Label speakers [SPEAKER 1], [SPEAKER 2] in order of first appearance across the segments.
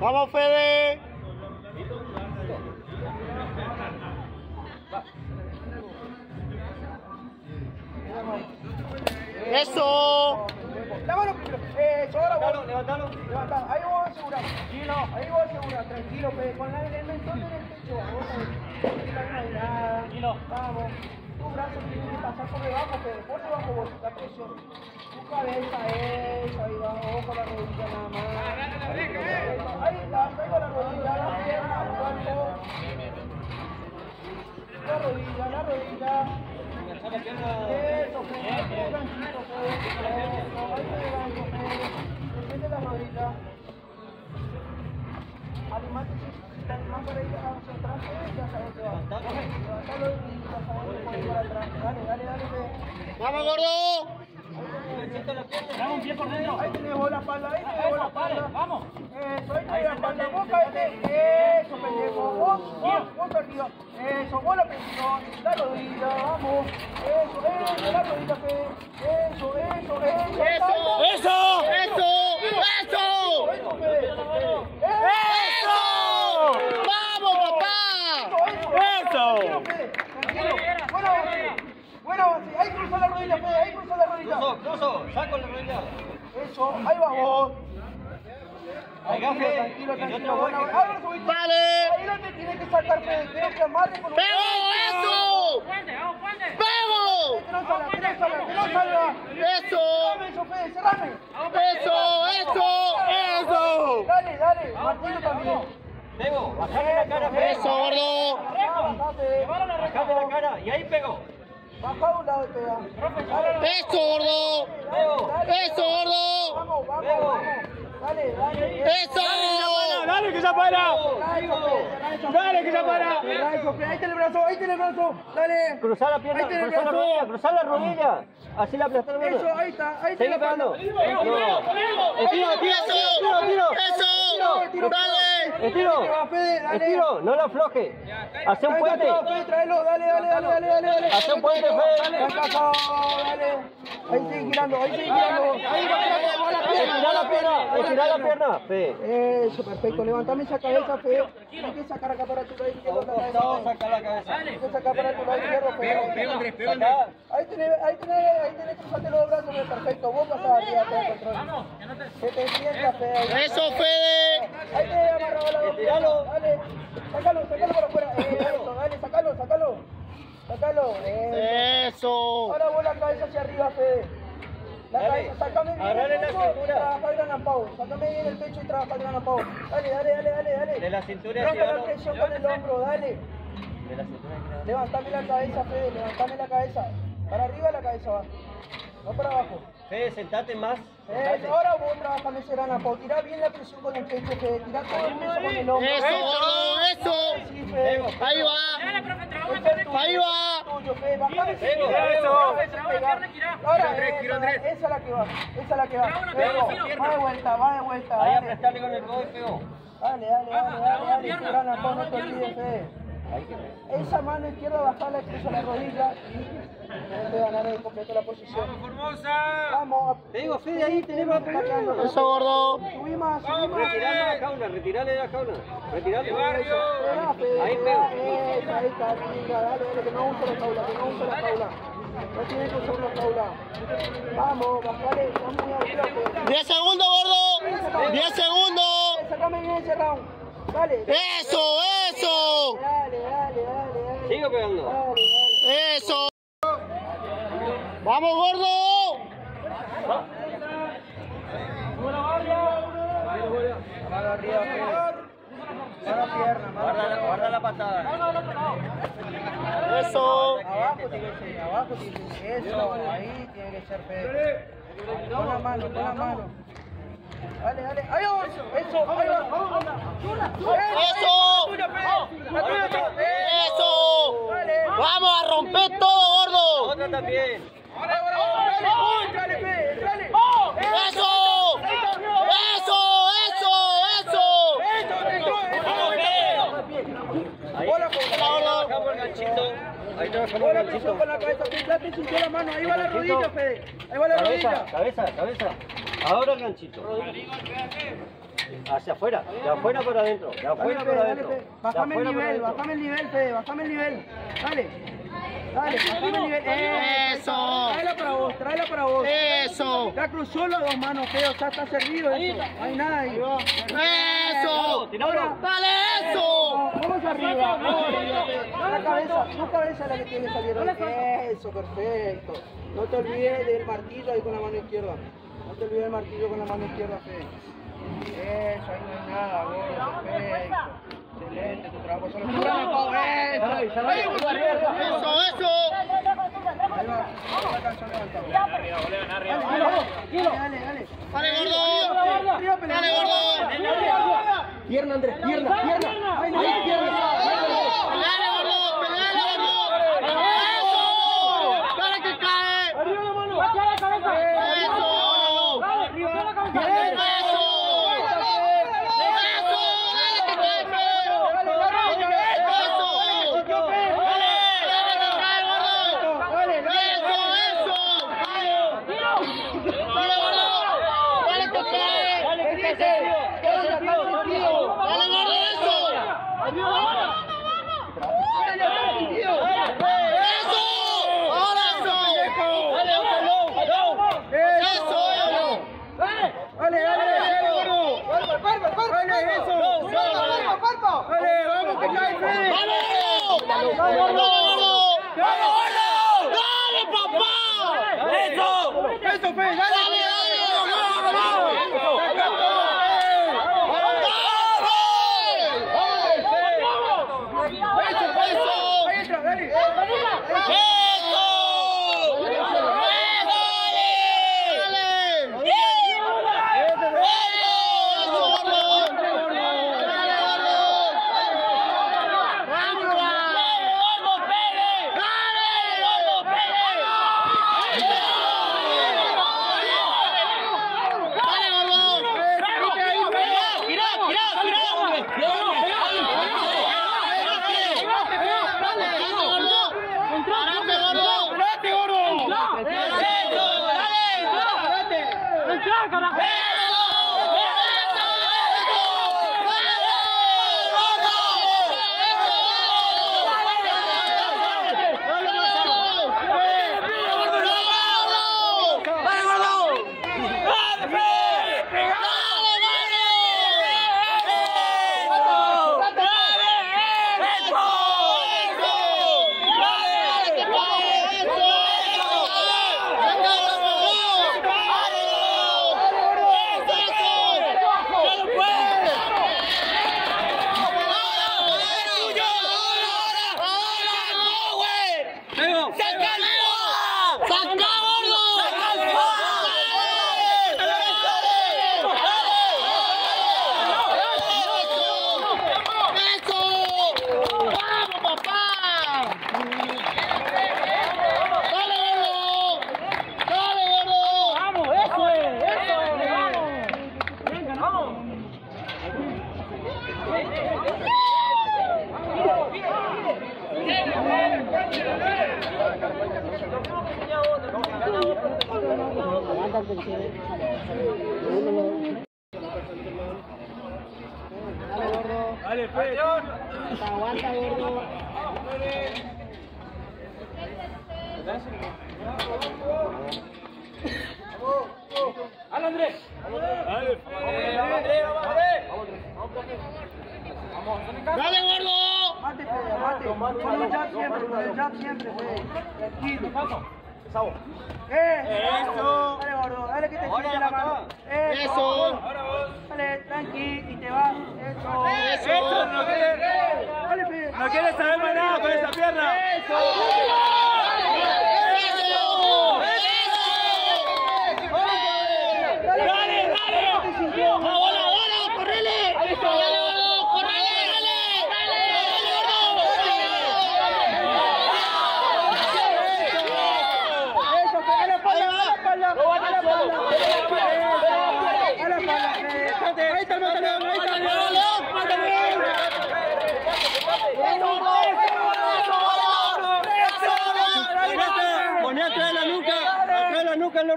[SPEAKER 1] Vamos, Fede. Eso.
[SPEAKER 2] Ahora vos.
[SPEAKER 3] Levantalo, levantalo.
[SPEAKER 2] Levanta. Ahí vos asegurar. Tranquilo. Ahí vos asegurar. Tranquilo, Fede. Con la, el mentón en el pecho. Tranquilo. Vamos. Tu brazo tiene que pasar por debajo, Fede. Por debajo vos. La presión. Tu cabeza, eso. Ahí va. Ojo la rodilla nada más. Ahí está. Traigo la rodilla, la pierna, el cuerpo. La rodilla, la rodilla. Eso. Tranquilo, Fede. Eso. Ahí te levanto, para ir hacia atrás, Fede, ya sabes que va. Levantalo y ya sabes que puedes ir para atrás. Dale, dale, dale, Fede.
[SPEAKER 1] Vamos, gordo.
[SPEAKER 4] Dame un pie por dentro.
[SPEAKER 2] Ahí tenés vos la espalda, ahí tenés vos la espalda.
[SPEAKER 4] vamos.
[SPEAKER 2] Eso, ahí tenés la espalda. Vos caete. Eso, pendejo. Vos, vos, vos arriba. Eso, vos la presión. La rodilla, vamos. Eso, eso, la rodilla, eso, eso. Eso.
[SPEAKER 1] Eso. Eso. Eso,
[SPEAKER 2] Fede.
[SPEAKER 1] Eso. Vamos, papá. Eso.
[SPEAKER 2] Bueno, bueno, sí, ahí cruza la rodilla, Fede, ahí
[SPEAKER 3] Cruzo, cruzo. Saco la rodilla.
[SPEAKER 2] Eso, ahí va vos.
[SPEAKER 3] Ahí va,
[SPEAKER 2] Tranquilo, tranquilo, Bueno, ahora subiste.
[SPEAKER 1] Vale.
[SPEAKER 2] Ahí la te tiene que sacar, Fede. Creo que amarre con un...
[SPEAKER 1] ¡Pego! ¡Eso!
[SPEAKER 4] Puente, vamos, puente.
[SPEAKER 1] ¡Pego!
[SPEAKER 2] Que no salga, que no salga, que no salga.
[SPEAKER 1] ¡Eso!
[SPEAKER 2] Cerrame eso, Fede, cerrame.
[SPEAKER 1] ¡Eso! ¡Eso! ¡Eso!
[SPEAKER 2] Dale, dale. Martino también.
[SPEAKER 3] Pego. Bajame la cara, Fede.
[SPEAKER 1] ¡Eso, gordo!
[SPEAKER 2] Baja, baja, Fede.
[SPEAKER 3] Bajame la cara. Y ahí pego.
[SPEAKER 2] Baja a un lado y pega. Dale,
[SPEAKER 1] ¡Eso, gordo! ¡Eso, gordo!
[SPEAKER 2] Vamos, vamos, vamos. Dale, dale.
[SPEAKER 1] ¡Eso!
[SPEAKER 5] ¡Dale que ya para!
[SPEAKER 2] Dale, que ya para. Ahí tiene el brazo, ahí tiene el brazo. Dale.
[SPEAKER 3] Cruzar la pierna, cruzar la rodilla, cruzar la rodilla. Así la aplastar la
[SPEAKER 2] Eso, ahí está, ahí
[SPEAKER 3] Sigue
[SPEAKER 2] tiene la
[SPEAKER 3] pegando.
[SPEAKER 1] ¡Eso!
[SPEAKER 3] estiro, estiro.
[SPEAKER 1] ¡Eso! ¡Dale!
[SPEAKER 3] Estiro. Estiro, no lo afloje. Hace un puente.
[SPEAKER 2] tráelo, dale, dale, dale, dale, dale, dale.
[SPEAKER 3] Hace un puente, Fede.
[SPEAKER 2] Dale, dale. Ahí sigue girando, ahí sigue girando. Ahí va, la pierna,
[SPEAKER 3] Estirar la pierna, estirar la pierna. Fe.
[SPEAKER 2] Eso, perfecto. Levantame esa cabeza, Fede. Tienes que sacar acá para tu lado izquierdo la cabeza.
[SPEAKER 3] Costado, saca la cabeza.
[SPEAKER 2] Tienes que sacar para tu lado izquierdo, Fede.
[SPEAKER 3] Saca.
[SPEAKER 2] Ahí tenés, ahí tenés, ahí tenés que usarte los brazos, perfecto. Vos pasás aquí a todo control.
[SPEAKER 4] Vamos, que no te...
[SPEAKER 2] Que te sientas, Fede.
[SPEAKER 1] ¡Eso, Fede!
[SPEAKER 2] Ahí te amarrado la dos. Dale. Sácalo, sácalo para afuera. Eso, dale, sácalo, sácalo. Sácalo. Eso.
[SPEAKER 1] ¡Eso!
[SPEAKER 2] Ahora vos la cabeza hacia arriba, Fede. La
[SPEAKER 3] Dale.
[SPEAKER 2] cabeza, sácame bien
[SPEAKER 3] Agarrale
[SPEAKER 2] el
[SPEAKER 3] la
[SPEAKER 2] pecho
[SPEAKER 3] cintura.
[SPEAKER 2] y trabaja el gran. Sácame bien el pecho y trabaja el gran pau. Dale, dale, dale, dale, dale.
[SPEAKER 3] De la cintura hacia
[SPEAKER 2] la presión con el hombro, dale.
[SPEAKER 3] De la cintura hacia
[SPEAKER 2] Levantame la cabeza, Fede, levantame la cabeza. Para arriba la cabeza va. No para abajo.
[SPEAKER 3] Fede, sentate más.
[SPEAKER 2] Eh, ahora vos trabajame ese gran pau. Tirá bien la presión con el pecho, Fede. Tirá todo el peso con el hombro.
[SPEAKER 1] ¡Eso! ¡Eso!
[SPEAKER 2] Ahora, esa, esa es la que va, esa es la que va. Pego, va de vuelta, va de vuelta.
[SPEAKER 3] Ahí
[SPEAKER 2] Dale,
[SPEAKER 3] con el codo y pegó.
[SPEAKER 2] dale, dale, dale, dale, dale, no te Esa mano izquierda bajala, cruza la rodilla y que ganar el completo la posición. Vamos,
[SPEAKER 3] Te digo, Fede, ahí tenemos a.
[SPEAKER 1] ¡Eso, gordo!
[SPEAKER 2] subí más.
[SPEAKER 3] Retirale la jaula, retirale la jaula. Retirale.
[SPEAKER 2] Fede,
[SPEAKER 3] Ahí pego.
[SPEAKER 2] ahí está, dale, dale, que no use la jaula, que no use la jaula. No tiene que usar la jaula. Vamos, bajale, está muy arriba, Fede.
[SPEAKER 1] ¡10 segundos, gordo! ¡10 segundos!
[SPEAKER 2] Sácame bien ese round. Dale.
[SPEAKER 1] ¡Eso, eso!
[SPEAKER 3] Pegando.
[SPEAKER 1] ¡Eso! ¡Vamos, gordo!
[SPEAKER 2] Arriba, pierna,
[SPEAKER 3] Guarda, la- guarda la patada.
[SPEAKER 1] ¡Eso!
[SPEAKER 2] Abajo tiene que ser, abajo tiene que ser. Eso, ahí tiene que ser, Fede. Con la mano, con la mano. Dale, dale. Ahí va, eso, ahí va.
[SPEAKER 1] ¡Eso! ¡Eso! ¡Vamos a romper todo, gordo!
[SPEAKER 3] Otra también.
[SPEAKER 2] Ahora, ahora. Entrale, Fede, entrale.
[SPEAKER 1] ¡Eso! ¡Eso! ¡Eso!
[SPEAKER 2] Bola, Fede.
[SPEAKER 1] ¡Hola, gordo!
[SPEAKER 3] Bajamos el Ahí el
[SPEAKER 2] presión
[SPEAKER 3] ganchito.
[SPEAKER 2] con la cabeza, la mano, ahí va la rodilla, Fede. Ahí va la rodilla.
[SPEAKER 3] cabeza, cabeza. Ahora el ganchito. Hacia afuera, de afuera para adentro, de afuera
[SPEAKER 2] Fede,
[SPEAKER 3] para adentro.
[SPEAKER 2] Fede.
[SPEAKER 3] De
[SPEAKER 2] Bájame el nivel, bájame el nivel, Fede, bájame el nivel. Dale. Dale, bájame el nivel. Eh,
[SPEAKER 1] Eso.
[SPEAKER 2] Tráela para vos, tráela para vos.
[SPEAKER 1] Eso.
[SPEAKER 2] Ya cruzó las dos manos, Feo, ya está servido eso. No hay nada ahí.
[SPEAKER 1] Eso.
[SPEAKER 2] Ahora,
[SPEAKER 1] Dale eso.
[SPEAKER 2] Vamos arriba, vamos arriba. La cabeza, tu cabeza es la que tiene salir. Eso, perfecto. No te olvides del martillo ahí con la mano izquierda. No te olvides del martillo con la mano izquierda, Fede. Eso, ahí no hay nada, gordo, perfecto. Excelente, tu trabajo solo. ¡Pura, Pau! Eso,
[SPEAKER 1] Eso, eso.
[SPEAKER 2] Ahí va, canción levantado. Dale, dale, dale.
[SPEAKER 1] Dale, gordo.
[SPEAKER 2] Arriba.
[SPEAKER 1] Dale, gordo.
[SPEAKER 2] Pierna, Andrés, pierna, pierna. Ahí, pierna
[SPEAKER 1] gordo. Peleale, gordo. Eso. Dale que cae.
[SPEAKER 2] Arriba la mano.
[SPEAKER 1] Eso.
[SPEAKER 2] Bien.
[SPEAKER 1] Eso. Eso. Dale que cae, feo. Eso. Dale que cae, gordo. Eso, eso. Dale, gordo. Dale que cae.
[SPEAKER 2] Dale, que te serio.
[SPEAKER 1] Dale, gordo, eso. Eso. Ahora eso. Eso.
[SPEAKER 2] Dale, dale, dale. Cuerpo, cuerpo, cuerpo. Dale, eso. Cuerpo, cuerpo. Dale, vamos que cae, Fede.
[SPEAKER 1] ¡Vamos! ¡Dale, gordo! ¡Dale, papá!
[SPEAKER 2] Eso, eso, Fede, dale.
[SPEAKER 1] Dale,
[SPEAKER 5] Fede. Dale,
[SPEAKER 1] ¡Dale, gordo!
[SPEAKER 2] Mate, Fede, mate. Con el jab siempre, con el jab siempre, Fede. Tranquilo. Eh,
[SPEAKER 5] Eso.
[SPEAKER 2] Dale, gordo, dale que te siente
[SPEAKER 3] la
[SPEAKER 2] mano.
[SPEAKER 3] patada.
[SPEAKER 1] Eso.
[SPEAKER 2] Dale, tranqui, y te vas. Eso.
[SPEAKER 1] Eso.
[SPEAKER 5] no quiere, no quiere saber más nada con esa pierna.
[SPEAKER 1] ¡Eso!
[SPEAKER 2] Dale, dale, dale. te sintió?
[SPEAKER 1] ¡Ahora, ahora! ¡Correle! ¡Dale, gordo! ¡Correle! ¡Dale!
[SPEAKER 2] Eso, Fede, a la espalda, a la espalda, a la espalda. Eso, a la espalda, Fede. Ahí está el mataleón, ahí está el mataleón. Eso, eso, eso, eso.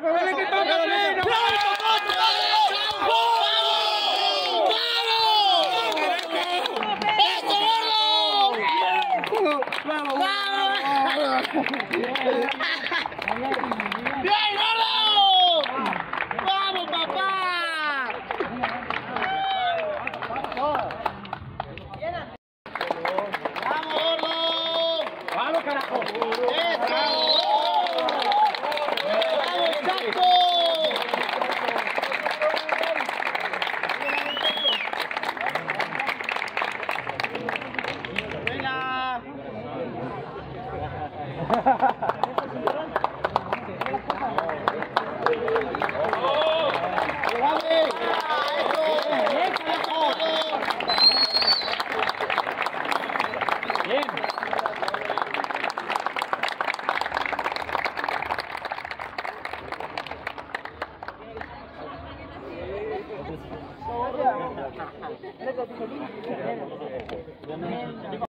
[SPEAKER 2] Lo dale que toca pleno. ¡Vamos!
[SPEAKER 1] ¡Bien, Hey!